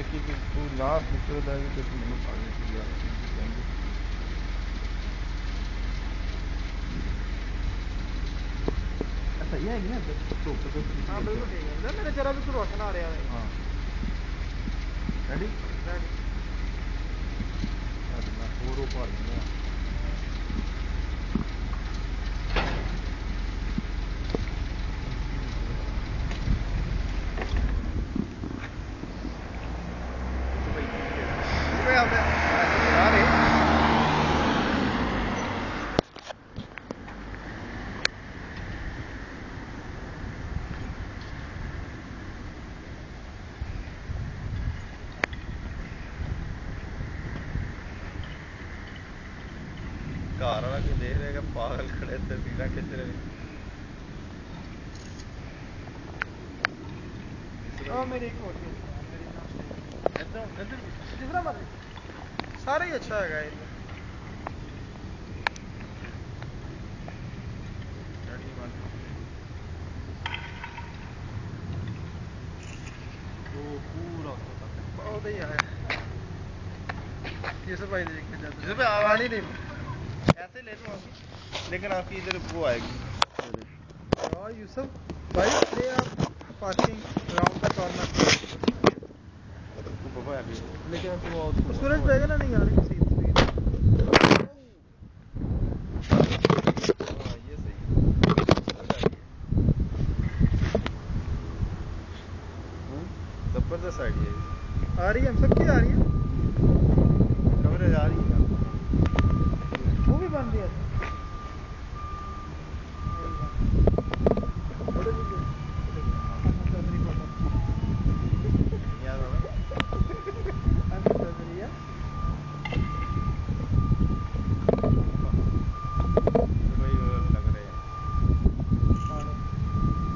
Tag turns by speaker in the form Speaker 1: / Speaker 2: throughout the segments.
Speaker 1: देखी कि तू लास्ट निकल जाएगी तो
Speaker 2: तुम लोग
Speaker 1: आगे
Speaker 2: की जाएगी सही है ना तो
Speaker 1: हाँ बिल्कुल ठीक है।
Speaker 3: मेरे चेहरा भी रोशन आ रहा है। हाँ। रेडी रेडी और मैं
Speaker 1: पूरा पढ़ घर उधर कार वाला को
Speaker 3: देख रहेगा
Speaker 1: पागल खड़े थे सीधा खींच रहे? ओ
Speaker 3: मेरी एक
Speaker 2: और इधर इधर दूसरा
Speaker 1: मत सारा ही अच्छा है गाइस ये सब
Speaker 3: भाई जाते आवाज़ ऐसे ले आपकी लेकिन आपकी इधर वो आएगी।
Speaker 1: हाँ, यूसुफ भाई आप पार्किंग ग्राउंड का कॉर्नर
Speaker 2: लेकिन वो
Speaker 1: सूरज ना नहीं यार किसी
Speaker 3: हाँ सही ज़बरदस्त आइडिया
Speaker 1: आ रही है हम सबकी आ रही है।
Speaker 3: कवरेज आ रही है
Speaker 1: वो भी बन दिया
Speaker 3: याद होगा वही वो लग रहे हैं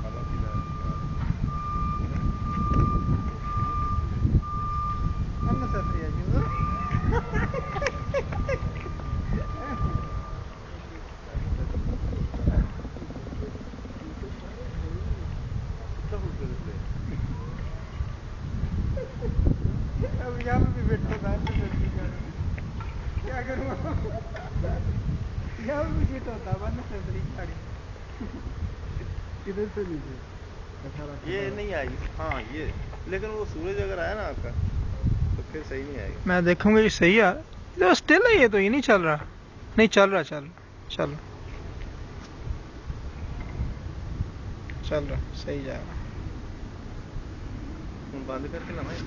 Speaker 3: फलों की तरह कितना खूबसूरत है
Speaker 1: अब यहाँ पे भी क्या करूँ यहाँ पे भी सीट होता वरना गाड़ी
Speaker 2: किधर से अठारह
Speaker 3: ये नहीं आई। हाँ ये। लेकिन वो सूरज अगर आया ना आपका तो फिर सही नहीं आएगा।
Speaker 1: मैं देखूँगा ये सही है तो स्टिल है ये तो ये नहीं चल रहा। नहीं चल रहा चल चल। चल रहा सही जाएगा
Speaker 3: बंद करके ना भाई